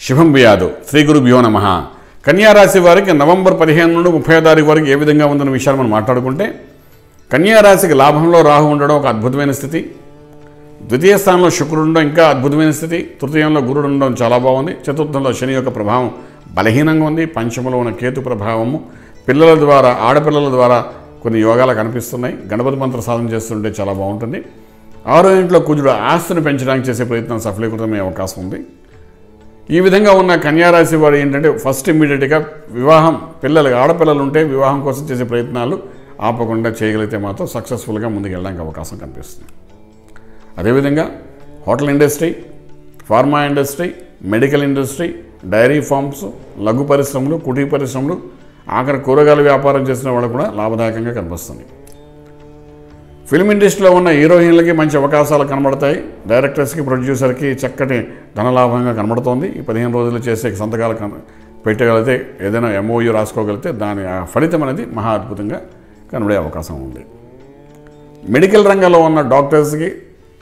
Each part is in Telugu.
శుభం బియాదు శ్రీ గురుభ్యో నమ. కన్యారాశి వారికి నవంబర్ పదిహేను నుండి ముప్పై తారీఖు వరకు ఏ విధంగా ఉందన్న విషయాలు మనం మాట్లాడుకుంటే కన్యారాశికి లాభంలో రాహు ఉండడం ఒక అద్భుతమైన స్థితి. ద్వితీయ స్థానంలో శుక్రుడు ఉండడం ఇంకా అద్భుతమైన స్థితి. తృతీయంలో గురుడు ఉండడం చాలా బాగుంది. చతుర్థంలో శని యొక్క ప్రభావం బలహీనంగా ఉంది. పంచమలో ఉన్న కేతు ప్రభావము పిల్లల ద్వారా ఆడపిల్లల ద్వారా కొన్ని యోగాలు కనిపిస్తున్నాయి. గణపతి మంత్ర సాధన చేస్తుంటే చాలా బాగుంటుంది. ఆరో ఇంట్లో కుజుడు ఆస్తుని పెంచడానికి చేసే ప్రయత్నం సఫలీకృతమయ్యే అవకాశం ఉంది. ఈ విధంగా ఉన్న కన్యారాశి వారు ఏంటంటే ఫస్ట్ ఇమ్మీడియట్గా వివాహం పిల్లలు ఆడపిల్లలు ఉంటే వివాహం కోసం చేసే ప్రయత్నాలు ఆపకుండా చేయగలిగితే మాత్రం సక్సెస్ఫుల్గా ముందుకెళ్ళడానికి అవకాశం కనిపిస్తుంది. అదేవిధంగా hotel industry pharma industry medical industry dairy farms లఘు పరిశ్రమలు కుటీ పరిశ్రమలు ఆఖరి కూరగాయల వ్యాపారం చేసిన వాళ్ళు కూడా లాభదాయకంగా కనిపిస్తుంది. ఫిల్మ్ ఇండస్ట్రీలో ఉన్న హీరోయిన్లకి మంచి అవకాశాలు కనబడతాయి. డైరెక్టర్స్కి ప్రొడ్యూసర్కి చక్కటి ధనలాభంగా కనబడుతోంది. ఈ పదిహేను రోజులు చేసే సంతకాలు కన పెట్టగలిగితే ఏదైనా ఎంఓయూ రాసుకోగలిగితే దాని ఆ ఫలితం అనేది మహా అద్భుతంగా కనబడే అవకాశం ఉంది. మెడికల్ రంగంలో ఉన్న డాక్టర్స్కి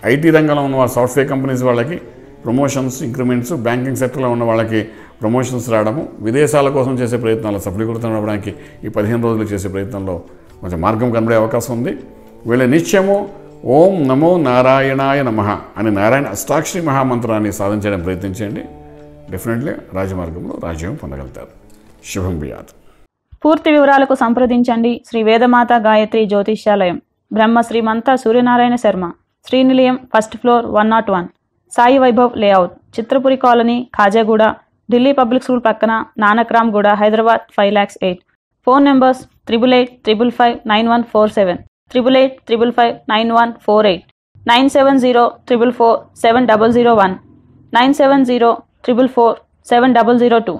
ఐటీ రంగంలో ఉన్న సాఫ్ట్వేర్ కంపెనీస్ వాళ్ళకి ప్రమోషన్స్ ఇంక్రిమెంట్స్ బ్యాంకింగ్ సెక్టర్లో ఉన్న వాళ్ళకి ప్రమోషన్స్ రావడము విదేశాల కోసం చేసే ప్రయత్నాలు సఫలీకృతం అవ్వడానికి ఈ పదిహేను రోజులు చేసే ప్రయత్నంలో కొంచెం మార్గం కనబడే అవకాశం ఉంది. వీళ్ళ నిత్యము ఓం నమో నారాయణాయ నమ అని నారాయణ అష్టాక్షరి మహామంత్రాన్ని సాధించడం ప్రయత్నించండి. డెఫినెట్లీ రాజమార్గంలో రాజ్యం పొందగలుగుతారు. శుభం బియాత్ పూర్తి వివరాలకు సంప్రదించండి. Sri Vedamata Gayatri Jyotishyalayam. Brahma Srimantha Suryanarayana Sharma. Srinilayam first floor one not one. Sai Vaibhav layout. Chitrapuri colony Khajaguda Delhi public school పక్కన Nanakram Guda Hyderabad five lakhs eight. Phone numbers triple eight triple five nine one four seven. triple eight triple five nine one four eight. nine seven zero triple four seven double zero one. nine seven zero triple four seven double zero two.